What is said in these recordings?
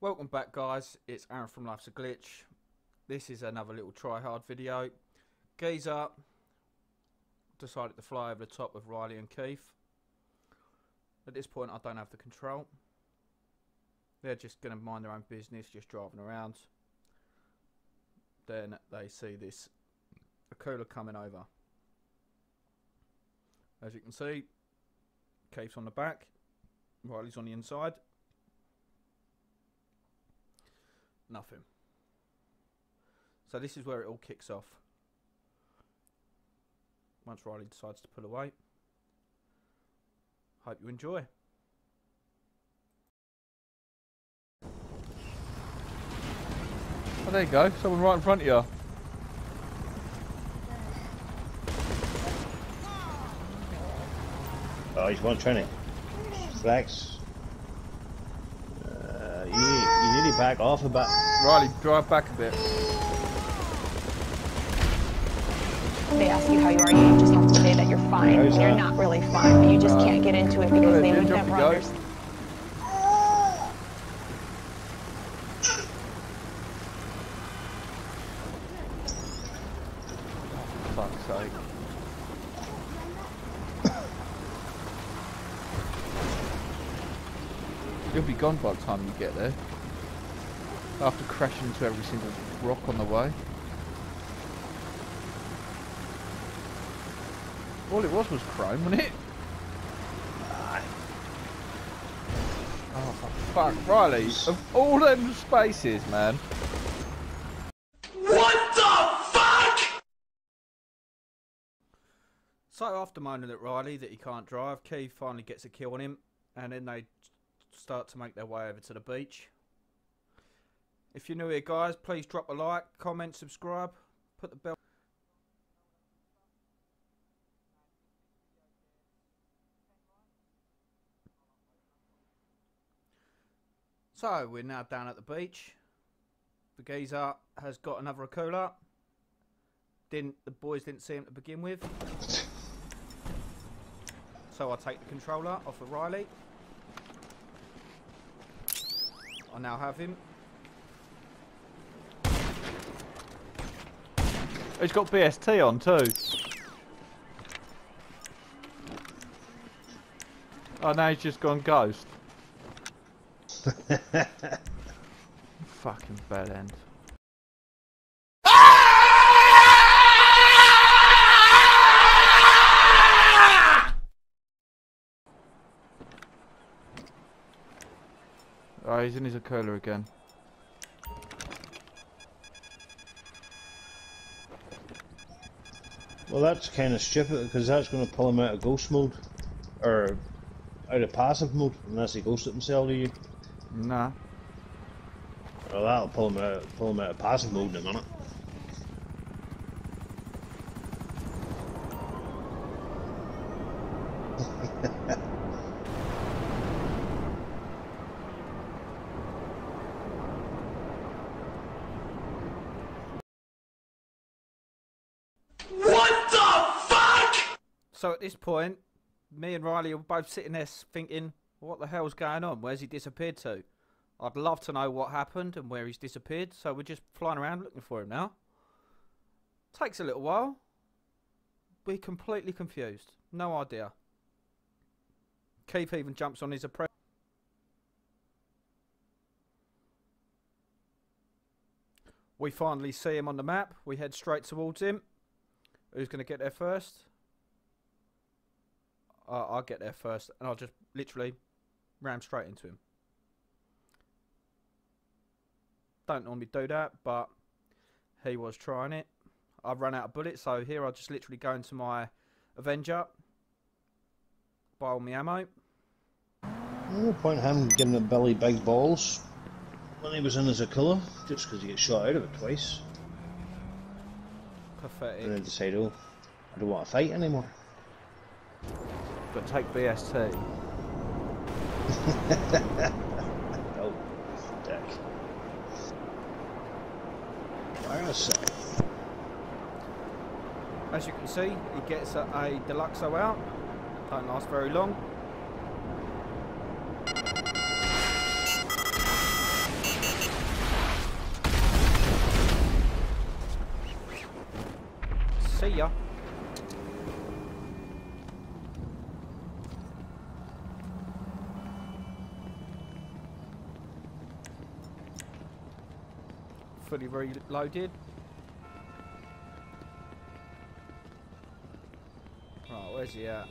Welcome back guys, it's Aaron from Life's a Glitch. This is another little try hard video. Geezer decided to fly over the top of Riley and Keith. At this point I don't have the control. They're just going to mind their own business, just driving around. Then they see this Akula coming over. As you can see, Keith's on the back, Riley's on the inside. Nothing. So this is where it all kicks off. Once Riley decides to pull away. Hope you enjoy. Oh, there you go. Someone right in front of you. Oh, he's one twenty. Flex. Uh, you, need, you need to back off a bit. Riley, drive back a bit. They ask you how you are, you just have to say that you're fine. You're that? not really fine, but you just can't get into it because they yeah, would jump never the goat. understand. Gone by the time you get there. After crashing into every single rock on the way. All it was was chrome, wasn't it? Ah. Oh, for fuck. Riley, of all them spaces, man. What the fuck?! So after moaning at Riley that he can't drive, Keith finally gets a kill on him, and then they start to make their way over to the beach. If you're new here, guys, please drop a like, comment, subscribe, put the bell. So we're now down at the beach. The geezer has got another Akula. Didn't the boys didn't see him to begin with. So I take the controller off of Riley. I now have him. He's got BST on too. Oh, now he's just gone ghost. Fucking bad end. He's in his Akula again. Well, that's kind of stupid because that's going to pull him out of ghost mode, or out of passive mode, unless he ghosted himself to you. Nah. Well, that'll pull him out, pull him out of passive mode in a minute. So at this point, me and Riley are both sitting there thinking, what the hell's going on? Where's he disappeared to? I'd love to know what happened and where he's disappeared, so we're just flying around looking for him now. Takes a little while. We're completely confused. No idea. Keith even jumps on his approach. We finally see him on the map. We head straight towards him. Who's going to get there first? Uh, I'll get there first, and I'll just literally ram straight into him. Don't normally do that, but he was trying it. I've run out of bullets, so here I'll just literally go into my Avenger, buy all my ammo. No point him giving him Billy big balls when he was in his Akula, just because he got shot out of it twice, and then decide, oh, I don't want to fight anymore. But take BST. Oh, dick. Hang a sec. As you can see, he gets a, a Deluxo out. Don't last very long. See ya. Fully reloaded. Right, where's he at?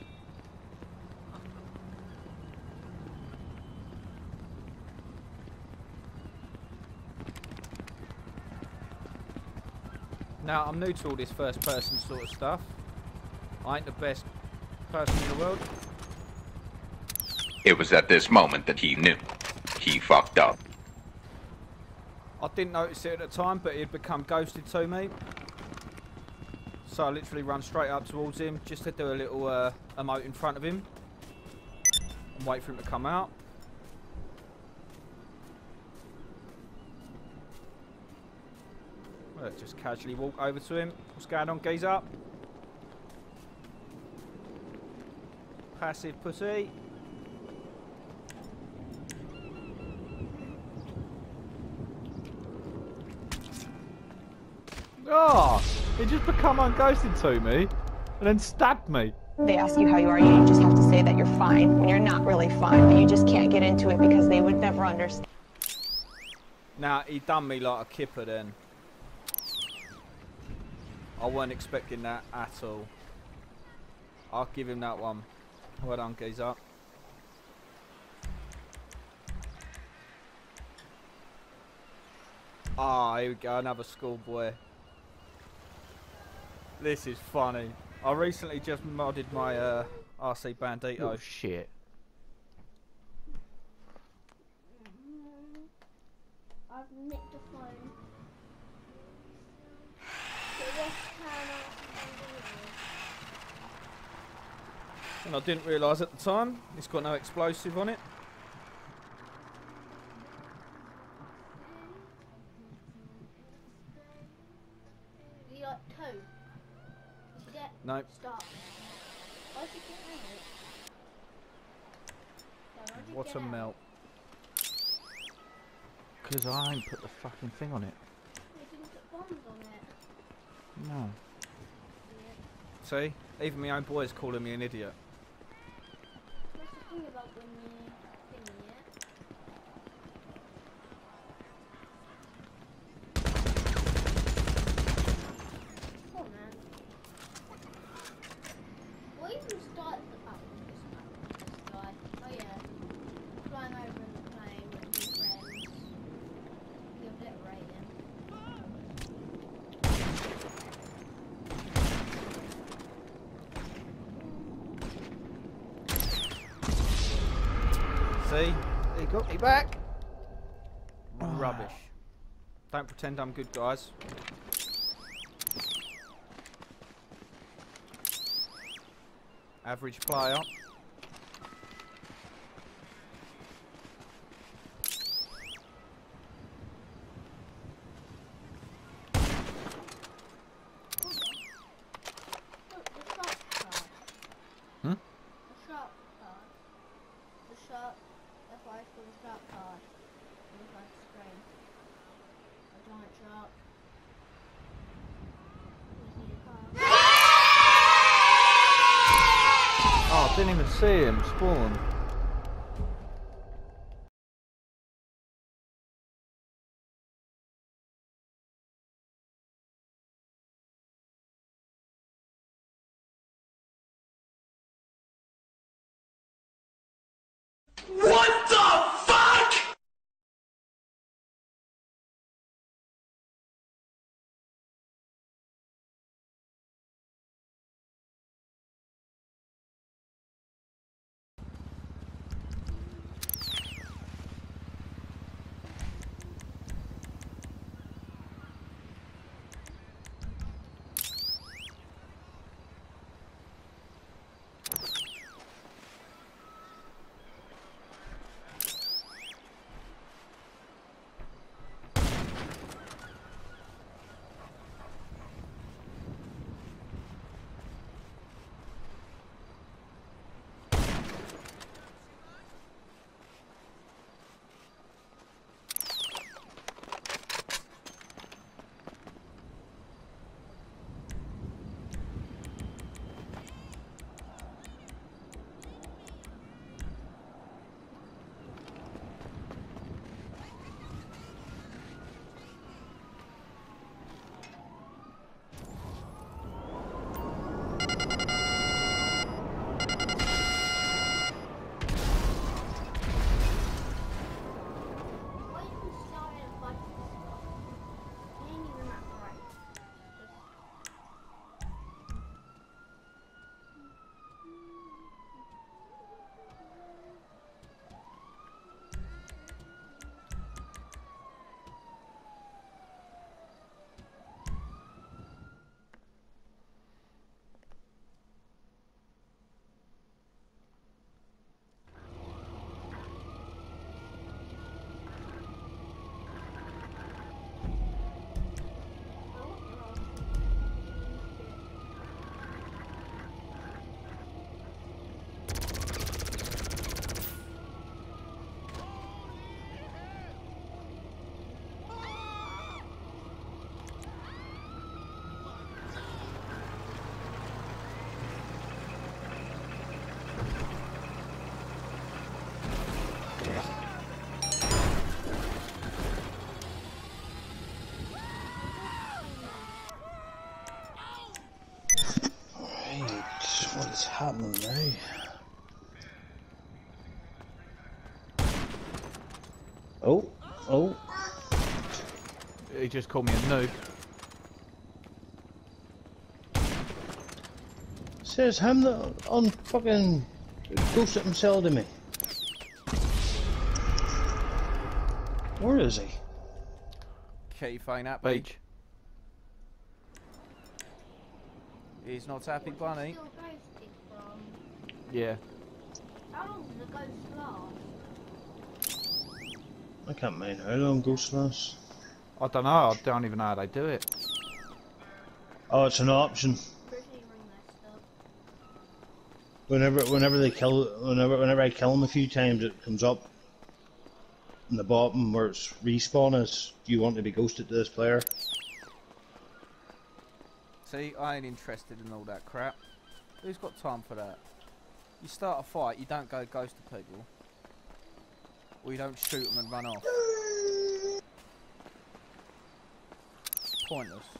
Now, I'm new to all this first person sort of stuff. I ain't the best person in the world. It was at this moment that he knew. He fucked up. I didn't notice it at the time, but he'd become ghosted to me. So I literally run straight up towards him just to do a little uh, emote in front of him. And wait for him to come out. Just casually walk over to him. What's going on, up? Passive pussy. Oh, he just become unghosted to me and then stabbed me. They ask you how you are, you just have to say that you're fine when you're not really fine, but you just can't get into it because they would never understand. Now, he done me like a kipper then. I weren't expecting that at all. I'll give him that one. Well done, geezer. Ah, here we go, another schoolboy. This is funny. I recently just modded my uh, RC Bandito. Oh shit. I've nicked the phone. So what can I And I didn't realise at the time, it's got no explosive on it. Yeah, why'd you What get a out? melt. Because I ain't put the fucking thing on it. You didn't put bombs on it. No. Idiot. See? Even my own boys calling me an idiot. What's the thing about when you thingy it? Come on, man. What even started the oh, this, this guy? Oh yeah, flying over in the plane with his friends. You obliterate him. See? He got me back. Rubbish. Don't pretend I'm good, guys. Average player. Look, the shark card. Hmm? The shark card. The shark. That's why it's called the shark card. It looks like a screen. A giant shark. You see the card? I see him spawn. What is happening now? Oh, oh. He just called me a noob. Says him that on fucking ghosted himself to me. Where is he? Keith ain't happy. Beach. He's not happy, Bunny. Still ghosted from. Yeah. How long does the ghost last? I can't mind how long ghost lasts. I don't know. I don't even know how they do it. Oh, it's an option. Whenever, whenever they kill, whenever, whenever I kill them a few times, it comes up in the bottom where it's respawn as do you want to be ghosted to this player? See, I ain't interested in all that crap. Who's got time for that? You start a fight, you don't go ghost to people. Or you don't shoot them and run off. Pointless.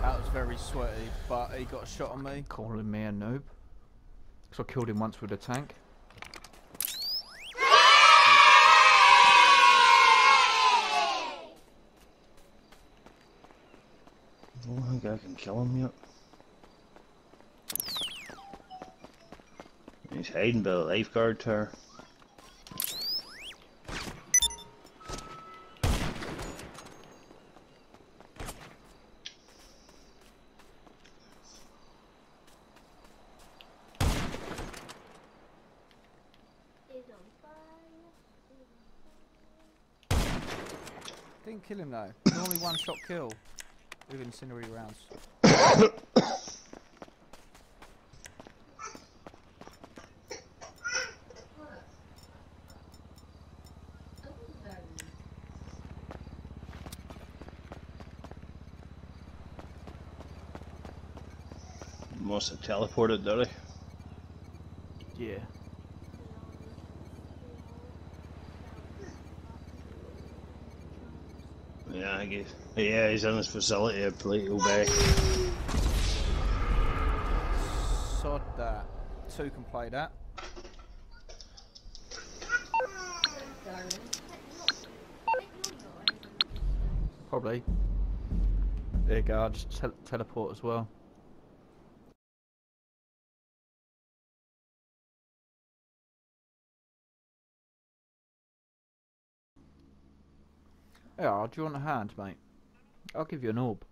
That was very sweaty, but he got a shot on me. Calling me a noob. I killed him once with a tank. I don't think I can kill him yet. He's hiding by the lifeguard tower. Kill him though. Normally one shot kill with incendiary rounds. Must have teleported, did he? Yeah. Yeah, I guess. Yeah, he's in his facility at Paleto Bay. Sod that. Two can play that. Probably. There you go. I'll just tel teleport as well. Yeah, do you want a hand, mate? I'll give you an orb.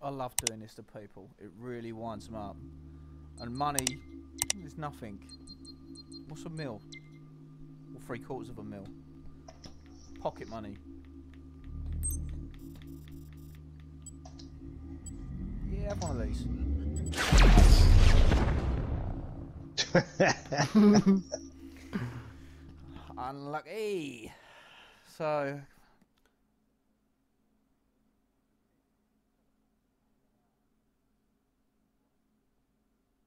I love doing this to people. It really winds them up. And money is nothing. What's a mil? Or three quarters of a mil? Pocket money. Yeah, have one of these. Unlucky. So.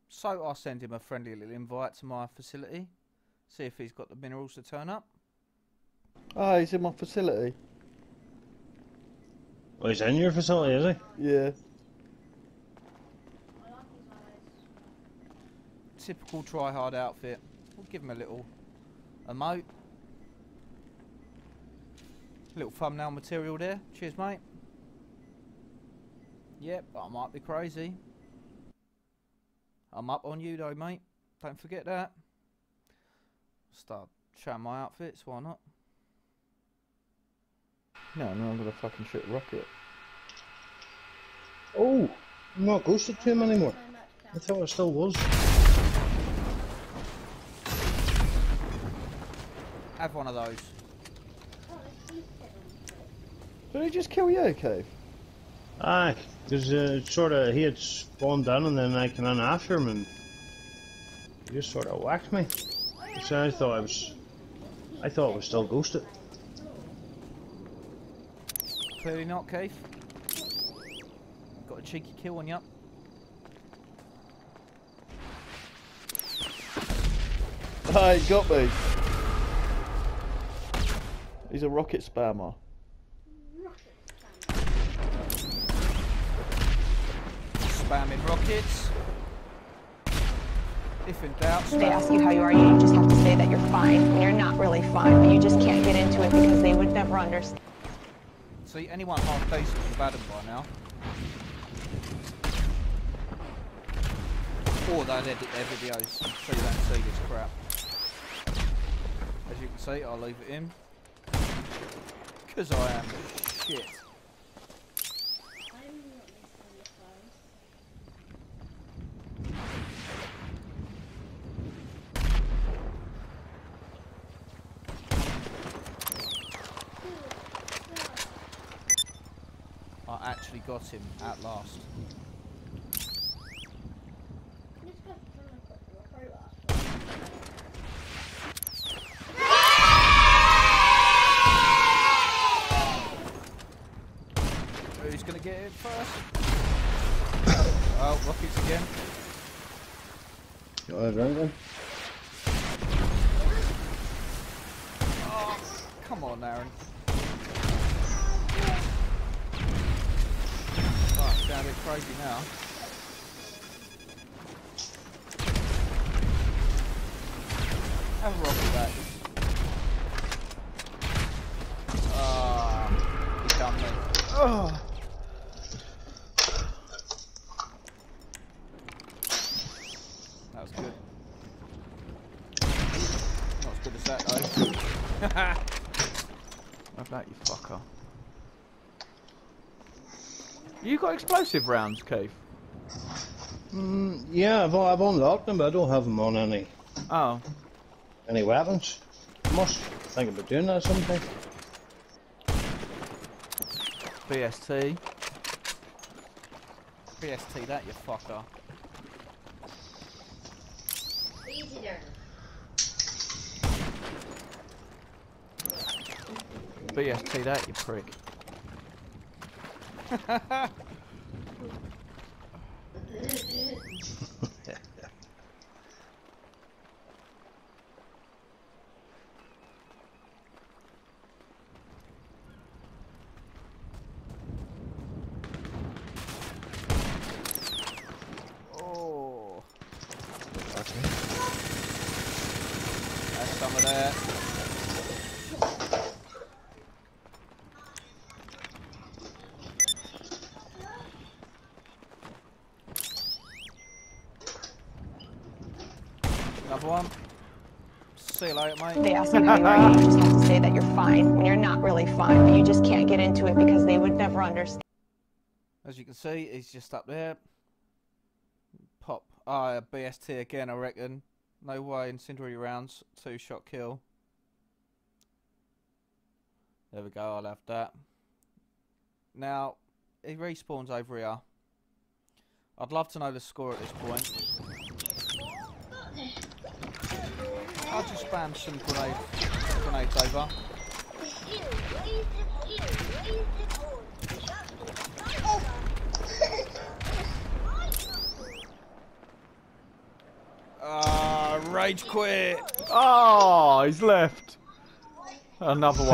So I'll send him a friendly little invite to my facility. See if he's got the minerals to turn up. Oh, he's in my facility. Well, he's in your facility, is he? Yeah. Typical try hard outfit. We'll give him a little emote. Little thumbnail material there. Cheers, mate. Yep, I might be crazy. I'm up on you though, mate. Don't forget that. Start showing my outfits, why not? No, no, I'm gonna fucking shoot a rocket. Oh, I'm not ghosted to him anymore. I thought I still was. Have one of those. Did he just kill you, Cave? Aye, because uh, sort of he had spawned down and then I came in after him and he just sort of whacked me. So I thought I was, I thought I was still ghosted. Clearly not, Cave. Got a cheeky kill on you. Aye, got me. He's a rocket spammer. Spamming rockets. If in doubt, They ask you how you are, you just have to say that you're fine when you're not really fine, but you just can't get into it because they would never understand. See, anyone half decent would have had 'em by now. Or they'd edit their videos so you don't see this crap. As you can see, I'll leave it in. Because I am shit. I'm not missing the phone. I actually got him at last. Oh, Let's go for a quick recruiter. Who's gonna get it first? oh, rockets again. Alright, right then? Oh, come on, Aaron. Oh, it's a bit crazy now. Have a rocket back. Ah, he done me. Oh. That was good. Not as good as that though. Have that, you fucker. You got explosive rounds, Keith? Mm, yeah, I've, I've unlocked them, but I don't have them on any Oh. any weapons. Must think about doing that sometime. BST. BST that, you fucker. Easy there. BST that, you prick. Oh. Of that. Another one. You later, mate. They ask you how you are, you just have to say that you're fine when you're not really fine, but you just can't get into it because they would never understand. As you can see, he's just up there. Pop. Ah, BST again, I reckon. No way, incendiary rounds, two shot kill. There we go, I'll have that. Now, he respawns over here. I'd love to know the score at this point. I'll just spam some grenade, grenades over. Ah, rage quit! Oh, he's left. Another one.